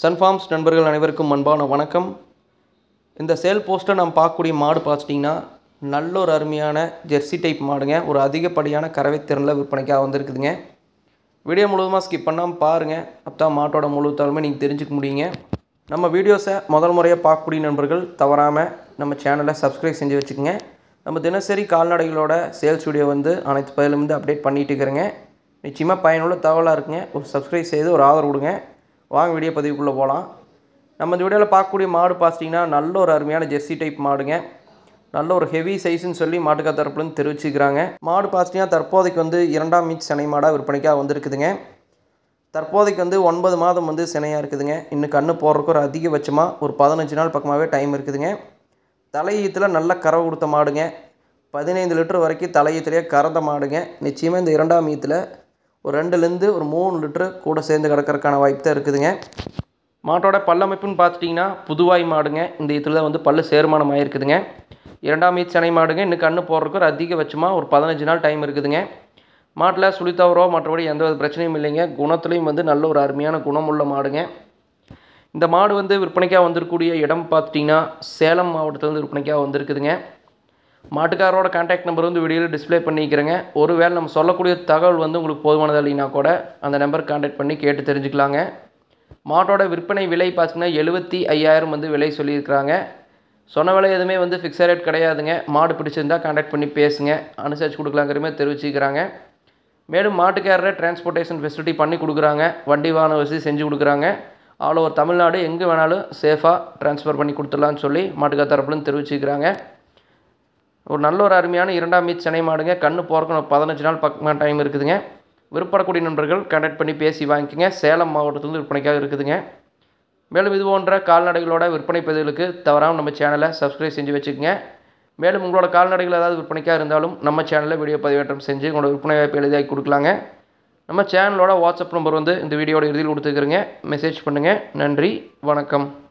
Sun Farms நண்பர்கள் அனைவருக்கும் அன்பான வணக்கம். இந்த சேல் போஸ்ட்டை நம்ம பார்க்கக்கூடிய மாடு பார்த்துட்டிங்கன்னா நல்ல ஒரு அருமையான ஜெர்சி டைப் மாடுங்க. ஒரு அதிகப்படியான கறவை திறனில் விற்பனைக்காக வந்திருக்குதுங்க. வீடியோ முழுவதுமாக ஸ்கிப் பண்ணாமல் பாருங்கள் அப்போ மாட்டோட முழு தகவலுமே நீங்கள் தெரிஞ்சுக்க முடியுங்க. நம்ம வீடியோஸை முதல் முறையாக பார்க்கக்கூடிய நண்பர்கள் தவறாமல் நம்ம சேனலை சப்ஸ்கிரைப் செஞ்சு வச்சுக்கோங்க. நம்ம தினசரி கால்நடைகளோட சேல்ஸ் வீடியோ வந்து அனைத்து பதிலும் வந்து அப்டேட் பண்ணிகிட்டு இருக்கிறேங்க. நிச்சயமாக பயனுள்ள தகவலாக இருக்குங்க. ஒரு சப்ஸ்கிரைப் செய்து ஒரு ஆதரவு கொடுங்க. வாங்க வீடியோ பதிவுக்குள்ளே போகலாம் நம்ம இந்த வீடியோவில் பார்க்கக்கூடிய மாடு பார்த்திங்கன்னா நல்ல ஒரு அருமையான ஜெர்சி டைப் மாடுங்க. நல்ல ஒரு ஹெவி சைஸ்ன்னு சொல்லி மாட்டுக்கா தரப்புலேருந்து தெரிவிச்சுக்கிறாங்க. மாடு பார்த்திங்கன்னா தற்போதைக்கு வந்து இரண்டாம் மீட் சினை மாடாக விற்பனைக்காக வந்திருக்குதுங்க. தற்போதைக்கு வந்து ஒன்பது மாதம் வந்து சினையாக இருக்குதுங்க. இன்னும் கண்ணு போடுறதுக்கு ஒரு அதிகபட்சமாக ஒரு பதினஞ்சு நாள் பக்கமாகவே டைம் இருக்குதுங்க. தலையீத்தில் நல்ல கறவை கொடுத்த மாடுங்க. பதினைந்து லிட்டர் வரைக்கும் தலையீத்துலேயே கறந்த மாடுங்க. நிச்சயமாக இந்த இரண்டாம் ஈத்தில் ஒரு ரெண்டுலேருந்து ஒரு மூணு லிட்டரு கூட சேர்ந்து கிடக்கிறதுக்கான வாய்ப்பு தான் இருக்குதுங்க. மாட்டோட பல்லமைப்புன்னு பார்த்துட்டிங்கன்னா புதுவாய் மாடுங்க. இந்த இதில் தான் வந்து பல்லு சேர்மானம் ஆகிருக்குதுங்க இரண்டாம் ஈத் சனை மாடுங்க. இன்னும் கண்ணு போடுறதுக்கு ஒரு அதிகபட்சமாக ஒரு பதினஞ்சு நாள் டைம் இருக்குதுங்க. மாட்டில் சுழித்தவரோ மற்றபடி எந்த வித பிரச்சனையும் இல்லைங்க. குணத்துலேயும் வந்து நல்ல ஒரு அருமையான குணமுள்ள மாடுங்க. இந்த மாடு வந்து விற்பனைக்காக வந்திருக்கக்கூடிய இடம் பார்த்துட்டிங்கன்னா சேலம் மாவட்டத்துலேருந்து விற்பனைக்காக வந்திருக்குதுங்க. மாட்டுக்காரரோட கான்டாக்ட் நம்பர் வந்து வீடியோவில் டிஸ்ப்ளே பண்ணிக்கிறேங்க. ஒருவேளை நம்ம சொல்லக்கூடிய தகவல் வந்து உங்களுக்கு போதுமானது இல்லைன்னா கூட அந்த நம்பர் கான்டாக்ட் பண்ணி கேட்டு தெரிஞ்சுக்கலாங்க. மாட்டோட விற்பனை விலை பார்த்திங்கன்னா எழுபத்தி ஐயாயிரம் வந்து விலை சொல்லியிருக்கிறாங்க. சொன்ன விலை எதுவுமே வந்து ஃபிக்ஸட் ரேட் கிடையாதுங்க. மாடு பிடிச்சிருந்தா கான்டாக்ட் பண்ணி பேசுங்க. அனுசரித்து கொடுக்கலாங்கிற மாதிரி தெரிவிச்சுக்கிறாங்க. மேலும் மாட்டுக்காரரை டிரான்ஸ்போர்ட்டேஷன் ஃபெசிலிட்டி பண்ணி கொடுக்குறாங்க. வண்டி வாகன வசதி செஞ்சு கொடுக்குறாங்க. ஆல் ஓவர் தமிழ்நாடு எங்கே வேணாலும் சேஃபாக ட்ரான்ஸ்ஃபர் பண்ணி கொடுத்துடலான்னு சொல்லி மாட்டுக்கார தரப்புலன்னு தெரிவிச்சுக்கிறாங்க. ஒரு நல்ல ஒரு அருமையான இரண்டாம் மீட் சென்னை மாடுங்க. கண்ணு போகிறக்கு பதினஞ்சு நாள் பக்கமாக டைம் இருக்குதுங்க. விற்படக்கூடிய நண்பர்கள் கண்டக்ட் பண்ணி பேசி வாங்கிக்கோங்க. சேலம் மாவட்டத்திலிருந்து விற்பனைக்காக இருக்குதுங்க. மேலும் இது போன்ற கால்நடைகளோட விற்பனை பதிவுகளுக்கு தவறாமல் நம்ம சேனலை சப்ஸ்கிரைப் செஞ்சு வச்சுக்கோங்க. மேலும் உங்களோட கால்நடைகள் ஏதாவது விற்பனைக்காக இருந்தாலும் நம்ம சேனலில் வீடியோ பதிவேற்றம் செஞ்சு உங்களோட விற்பனை வாய்ப்பு எளிதாக்கி கொடுக்கலாங்க. நம்ம சேனலோட வாட்ஸ்அப் நம்பர் வந்து இந்த வீடியோட இறுதியில் கொடுத்துக்கிறேங்க மெசேஜ் பண்ணுங்கள் நன்றி. வணக்கம்.